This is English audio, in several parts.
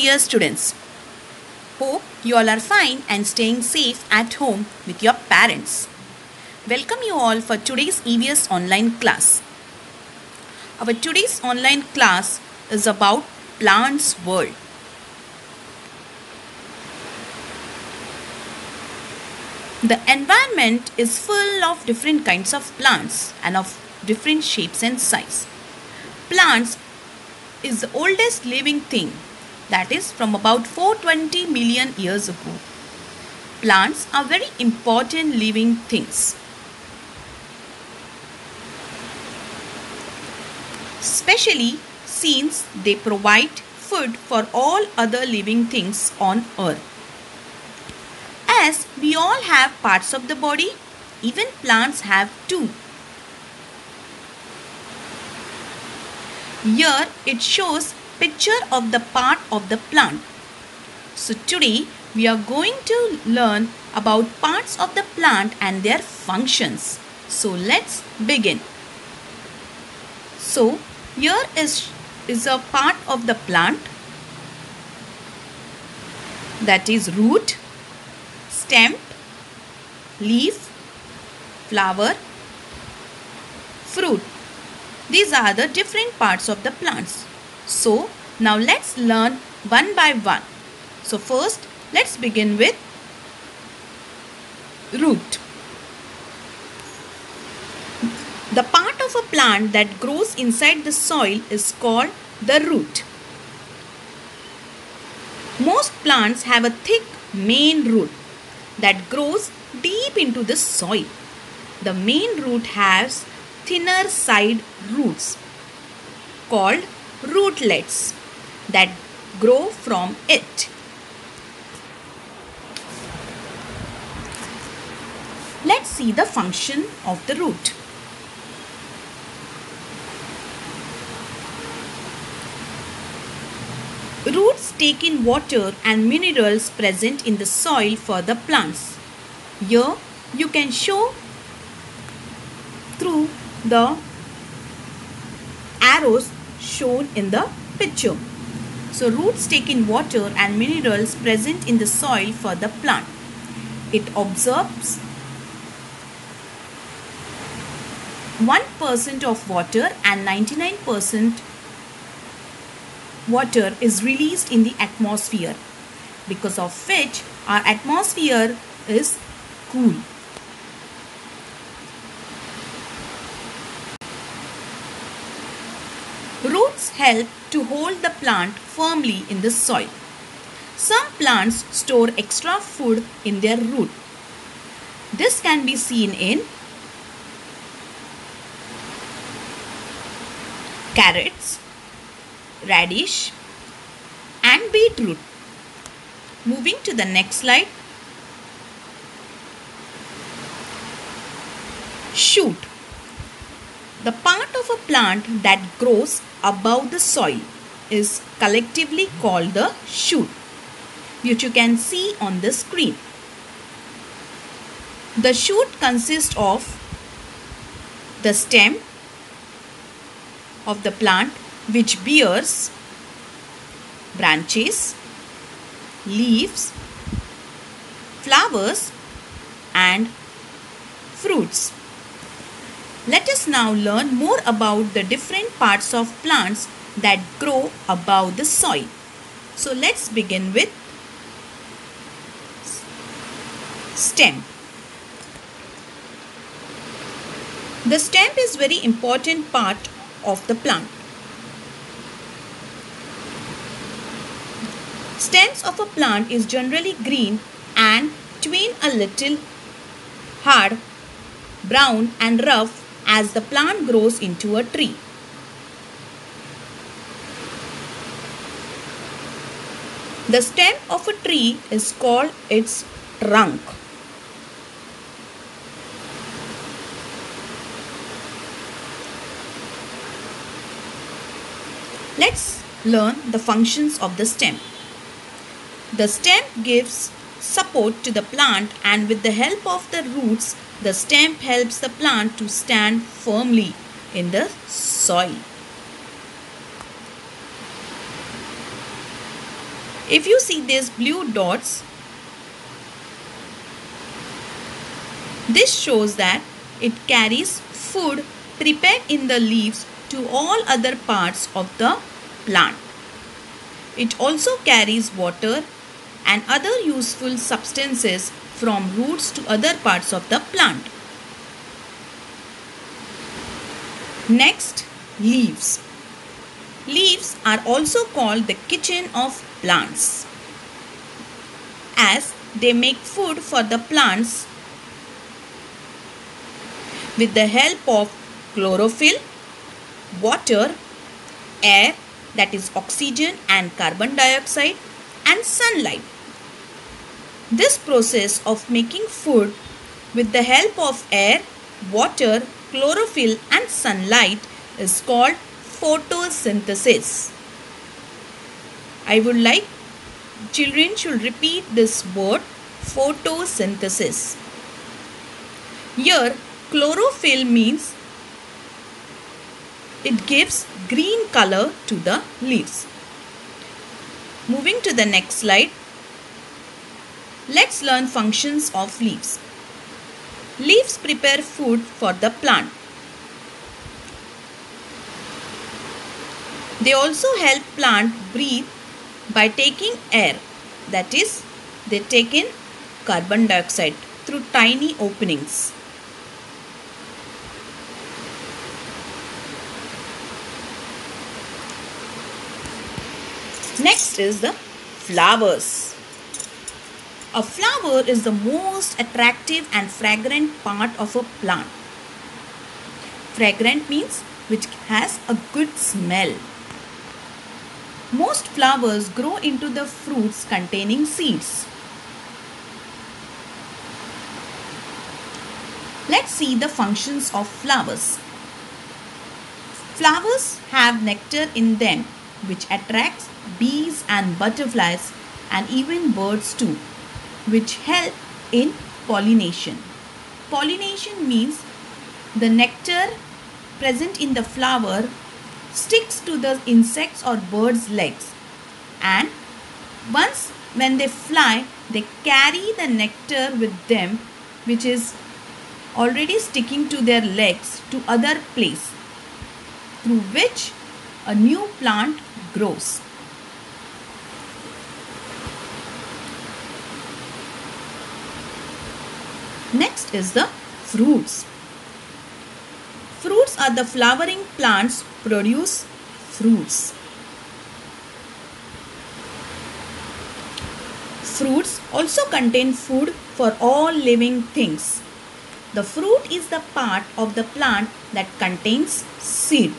dear students. Hope you all are fine and staying safe at home with your parents. Welcome you all for today's EVS online class. Our today's online class is about plants world. The environment is full of different kinds of plants and of different shapes and size. Plants is the oldest living thing that is from about 420 million years ago. Plants are very important living things. Especially since they provide food for all other living things on earth. As we all have parts of the body, even plants have two. Here it shows picture of the part of the plant. So today we are going to learn about parts of the plant and their functions. So let's begin. So here is, is a part of the plant that is root, stem, leaf, flower, fruit. These are the different parts of the plants. So now let's learn one by one. So first let's begin with root. The part of a plant that grows inside the soil is called the root. Most plants have a thick main root that grows deep into the soil. The main root has thinner side roots called rootlets that grow from it. Let's see the function of the root. Roots take in water and minerals present in the soil for the plants. Here you can show through the arrows shown in the picture. So roots take in water and minerals present in the soil for the plant. It absorbs 1% of water and 99% water is released in the atmosphere because of which our atmosphere is cool. Roots help to hold the plant firmly in the soil. Some plants store extra food in their root. This can be seen in carrots, radish and beetroot. Moving to the next slide. Shoot. The part of a plant that grows above the soil is collectively called the shoot, which you can see on the screen. The shoot consists of the stem of the plant which bears branches, leaves, flowers and fruits. Let us now learn more about the different parts of plants that grow above the soil. So let's begin with stem. The stem is very important part of the plant. Stems of a plant is generally green and tween a little hard, brown and rough as the plant grows into a tree. The stem of a tree is called its trunk. Let's learn the functions of the stem. The stem gives support to the plant and with the help of the roots the stem helps the plant to stand firmly in the soil. If you see these blue dots, this shows that it carries food prepared in the leaves to all other parts of the plant. It also carries water and other useful substances from roots to other parts of the plant. Next, leaves. Leaves are also called the kitchen of plants as they make food for the plants with the help of chlorophyll, water, air that is oxygen and carbon dioxide and sunlight. This process of making food with the help of air, water, chlorophyll and sunlight is called photosynthesis. I would like children should repeat this word photosynthesis. Here chlorophyll means it gives green color to the leaves. Moving to the next slide. Let's learn functions of leaves. Leaves prepare food for the plant. They also help plant breathe by taking air that is they take in carbon dioxide through tiny openings. Next is the flowers. A flower is the most attractive and fragrant part of a plant. Fragrant means which has a good smell. Most flowers grow into the fruits containing seeds. Let's see the functions of flowers. Flowers have nectar in them which attracts bees and butterflies and even birds too, which help in pollination. Pollination means the nectar present in the flower sticks to the insects or birds' legs and once when they fly they carry the nectar with them which is already sticking to their legs to other place through which a new plant grows. Is the fruits. Fruits are the flowering plants produce fruits. Fruits also contain food for all living things. The fruit is the part of the plant that contains seed.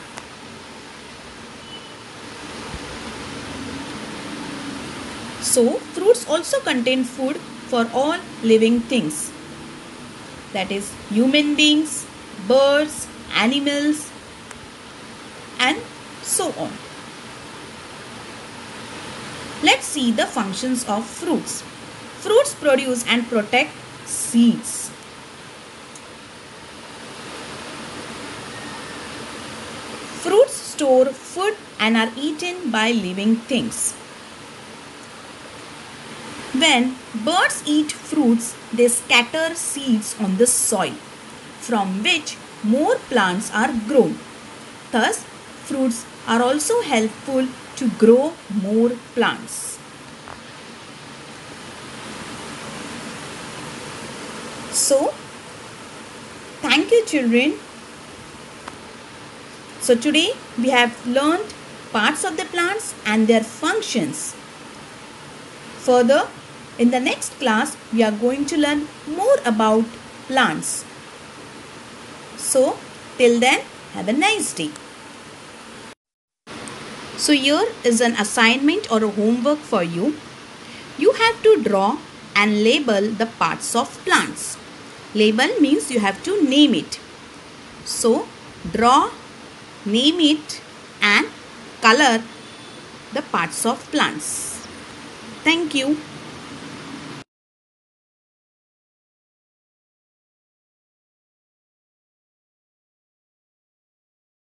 So, fruits also contain food for all living things that is human beings, birds, animals and so on. Let's see the functions of fruits. Fruits produce and protect seeds. Fruits store food and are eaten by living things. When birds eat fruits, they scatter seeds on the soil, from which more plants are grown. Thus, fruits are also helpful to grow more plants. So, thank you children. So today we have learned parts of the plants and their functions. Further, in the next class, we are going to learn more about plants. So, till then, have a nice day. So, here is an assignment or a homework for you. You have to draw and label the parts of plants. Label means you have to name it. So, draw, name it and color the parts of plants. Thank you.